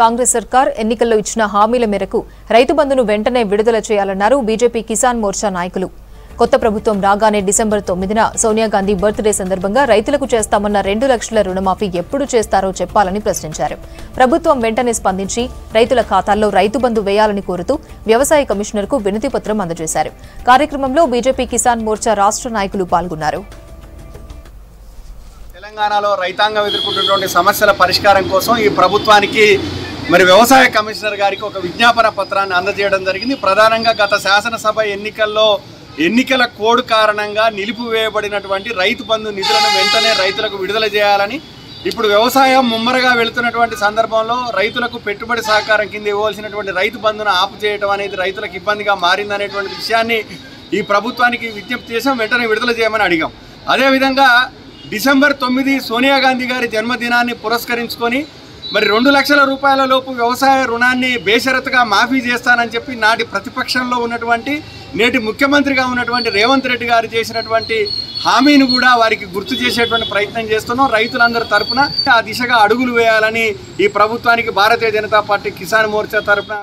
కాంగ్రెస్ సర్కార్ ఎన్నికల్లో ఇచ్చిన హామీల మేరకు రైతు బంధును వెంటనే విడుదల చేయాలన్నారు బీజేపీ కిసాన్ మోర్చా నాయకులు. కొత్త ప్రభుత్వం రాగానే డిసెంబర్ తొమ్మిదిన సోనియా గాంధీ బర్త్డే సందర్భంగా రైతులకు చేస్తామన్న రెండు లక్షల రుణమాఫీ ఎప్పుడు చేస్తారో చెప్పాలని ప్రశ్నించారు. ప్రభుత్వం వెంటనే స్పందించి రైతుల ఖాతాల్లో రైతు బంధు వేయాలని కోరుతూ వ్యవసాయ కమిషనర్కు వినతిపత్రం అందజేశారు. కార్యక్రమంలో బీజేపీ కిసాన్ మోర్చా రాష్ట్ర నాయకులు పాల్గొన్నారు. తెలంగాణలో రైతాంగం ఎదుర్కొంటున్నటువంటి సమస్యల పరిష్కారం కోసం ఈ ప్రభుత్వానికి మరి వ్యవసాయ కమిషనర్ గారికి ఒక విజ్ఞాపన పత్రాన్ని అందజేయడం జరిగింది. ప్రధానంగా గత శాసనసభ ఎన్నికల్లో ఎన్నికల కోడ్ కారణంగా నిలిపివేయబడినటువంటి రైతు బంధు నిధులను వెంటనే రైతులకు విడుదల చేయాలని ఇప్పుడు వ్యవసాయం ముమ్మరగా వెళుతున్నటువంటి సందర్భంలో రైతులకు పెట్టుబడి సహకారం కింద ఇవ్వాల్సినటువంటి రైతు బంధును ఆపు చేయడం అనేది రైతులకు ఇబ్బందిగా మారిందనేటువంటి విషయాన్ని ఈ ప్రభుత్వానికి విజ్ఞప్తి చేసాం వెంటనే విడుదల చేయమని అడిగాం. అదేవిధంగా డిసెంబర్ తొమ్మిది సోనియా గాంధీ గారి జన్మదినాన్ని పురస్కరించుకొని మరి రెండు లక్షల రూపాయల లోపు వ్యవసాయ రుణాన్ని బేషరతుగా మాఫీ చేస్తానని చెప్పి నాటి ప్రతిపక్షంలో ఉన్నటువంటి నేటి ముఖ్యమంత్రిగా ఉన్నటువంటి రేవంత్ రెడ్డి గారు చేసినటువంటి హామీని కూడా వారికి గుర్తు చేసేటువంటి ప్రయత్నం చేస్తున్నాం. రైతులందరి తరపున ఆ దిశగా అడుగులు వేయాలని ఈ ప్రభుత్వానికి భారతీయ జనతా పార్టీ కిసాన్ మోర్చా తరపున